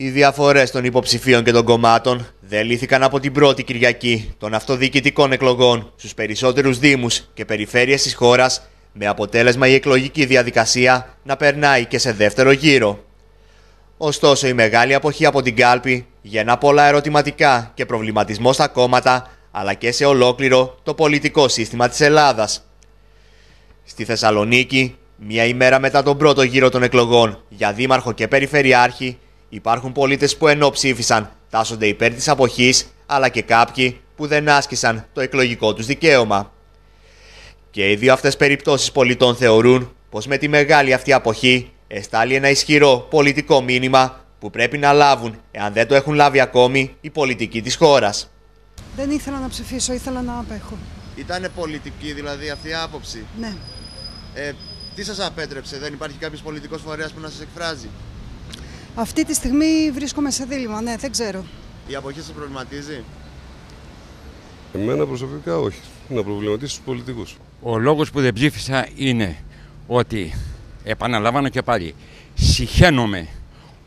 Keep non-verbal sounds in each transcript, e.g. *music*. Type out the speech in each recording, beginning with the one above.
Οι διαφορές των υποψηφίων και των κομμάτων δεν λύθηκαν από την πρώτη Κυριακή των αυτοδιοικητικών εκλογών στους περισσότερους Δήμους και περιφέρειες της χώρας, με αποτέλεσμα η εκλογική διαδικασία να περνάει και σε δεύτερο γύρο. Ωστόσο, η μεγάλη αποχή από την κάλπη γεννά πολλά ερωτηματικά και προβληματισμό στα κόμματα, αλλά και σε ολόκληρο το πολιτικό σύστημα της Ελλάδας. Στη Θεσσαλονίκη, μία ημέρα μετά τον πρώτο γύρο των εκλογών για δήμαρχο και περιφερειάρχη, Υπάρχουν πολίτες που ενώ ψήφισαν τάσσονται υπέρ της αποχής, αλλά και κάποιοι που δεν άσκησαν το εκλογικό τους δικαίωμα. Και οι δύο αυτές περιπτώσεις πολιτών θεωρούν πως με τη μεγάλη αυτή αποχή εστάλει ένα ισχυρό πολιτικό μήνυμα που πρέπει να λάβουν, εάν δεν το έχουν λάβει ακόμη, οι πολιτικοί της χώρας. Δεν ήθελα να ψηφίσω, ήθελα να απέχω. Ήταν πολιτική δηλαδή αυτή η άποψη; Ναι. Ε, τι σας απέτρεψε, δεν υπάρχει κάποιος πολιτικός φορέας που να σας εκφράζει; Αυτή τη στιγμή βρίσκομαι σε δίλημα, ναι, δεν ξέρω. Η αποχή σας προβληματίζει; Εμένα προσωπικά όχι. Να προβληματίσει τους πολιτικούς. Ο λόγος που δεν ψήφισα είναι ότι, επαναλαμβάνω και πάλι, συχαίνομαι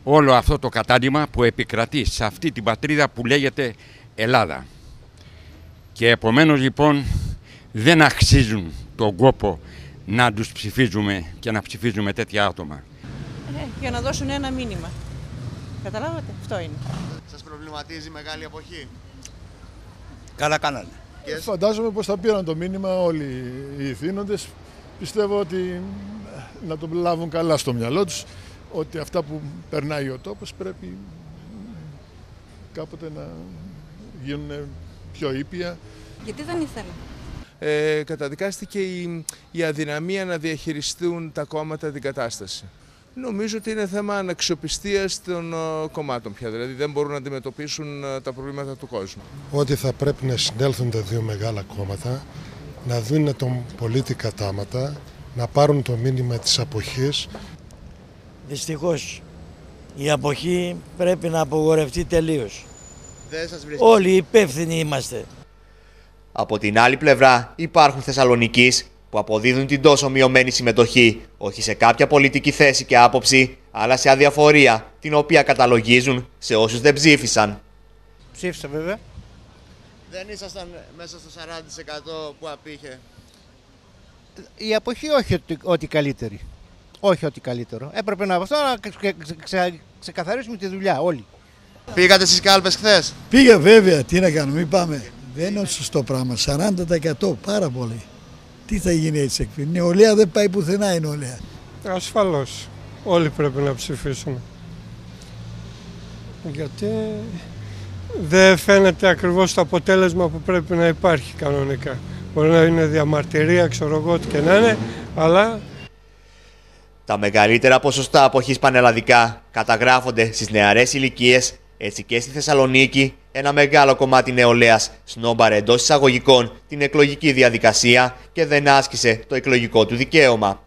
όλο αυτό το κατάλημα που επικρατεί σε αυτή την πατρίδα που λέγεται Ελλάδα. Και επομένως λοιπόν δεν αξίζουν τον κόπο να τους ψηφίζουμε και να ψηφίζουμε τέτοια άτομα. Ε, για να δώσουν ένα μήνυμα. Καταλάβατε, αυτό είναι. Σας προβληματίζει μεγάλη αποχή. Καλά κάνανε. Και... Φαντάζομαι πως θα πήραν το μήνυμα όλοι οι ηθήνοντες. Πιστεύω ότι να το λάβουν καλά στο μυαλό τους ότι αυτά που περνάει ο τόπος πρέπει κάποτε να γίνουν πιο ήπια. Γιατί δεν ήθελα. Ε, καταδικάστηκε η, η αδυναμία να διαχειριστούν τα κόμματα την κατάσταση. Νομίζω ότι είναι θέμα αναξιοπιστίας των κομμάτων πια. Δηλαδή δεν μπορούν να αντιμετωπίσουν τα προβλήματα του κόσμου. Ότι θα πρέπει να συνέλθουν τα δύο μεγάλα κόμματα, να δουν τον πολίτη κατάματα, να πάρουν το μήνυμα της αποχής. Δυστυχώς η αποχή πρέπει να απογορευτεί τελείως. Δεν σας Όλοι υπεύθυνοι είμαστε. Από την άλλη πλευρά υπάρχουν Θεσσαλονικείς που αποδίδουν την τόσο μειωμένη συμμετοχή όχι σε κάποια πολιτική θέση και άποψη, αλλά σε αδιαφορία, την οποία καταλογίζουν σε όσους δεν ψήφισαν. Ψήφισα βέβαια. Δεν ήσασταν μέσα στο 40% που απήχε. Η αποχή όχι ότι, ότι καλύτερη. Όχι ότι καλύτερο. Έπρεπε να αυτό να ξε, ξε, ξεκαθαρίσουμε τη δουλειά όλοι. Πήγατε στις κάλπες χθες; Πήγα βέβαια, τι να κάνουμε, μην πάμε. Δεν είναι σωστό πράγμα, 40% πάρα πολύ. Τι θα γίνει έτσι εκφύγει. Η νεολαία δεν πάει πουθενά η νεολαία. Ασφαλώς. Όλοι πρέπει να ψηφίσουν. Γιατί δεν φαίνεται ακριβώς το αποτέλεσμα που πρέπει να υπάρχει κανονικά. Μπορεί να είναι διαμαρτυρία, ξέρω εγώ, τι και να είναι, αλλά... Τα μεγαλύτερα ποσοστά αποχής πανελλαδικά καταγράφονται στις νεαρές ηλικίες έτσι και στη Θεσσαλονίκη, ένα μεγάλο κομμάτι νεολαίας σνόμπαρε εντός εισαγωγικών την εκλογική διαδικασία και δεν άσκησε το εκλογικό του δικαίωμα.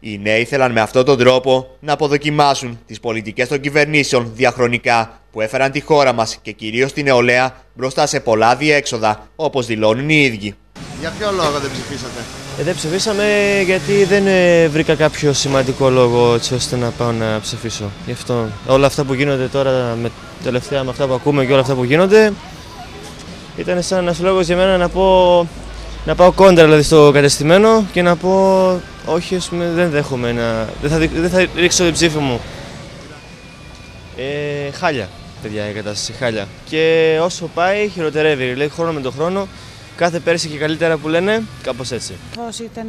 Οι νέοι ήθελαν με αυτόν τον τρόπο να αποδοκιμάσουν τις πολιτικές των κυβερνήσεων διαχρονικά που έφεραν τη χώρα μας και κυρίως τη νεολαία μπροστά σε πολλά διέξοδα, όπως δηλώνουν οι ίδιοι. Για ποιο λόγο δεν ψηφίσατε; Ε, δεν ψηφίσαμε γιατί δεν ε, βρήκα κάποιο σημαντικό λόγο έτσι ώστε να πάω να ψηφίσω. Γι' αυτό όλα αυτά που γίνονται τώρα με, τελευταία με αυτά που ακούμε και όλα αυτά που γίνονται ήταν σαν ένας λόγος για μένα να, πω, να πάω κόντρα δηλαδή, στο κατεστημένο και να πω όχι, πούμε, δεν δέχομαι να, δεν θα, δεν θα ρίξω την ψήφο μου. Ε, χάλια, παιδιά, η κατάσταση, χάλια. Και όσο πάει χειροτερεύει, λέει χρόνο με τον χρόνο κάθε πέρσι και καλύτερα που λένε, κάπως έτσι. Πώς ήταν,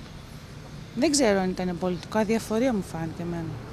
*laughs* δεν ξέρω αν ήταν πολιτικό, αδιαφορία μου φάνηκε εμένα.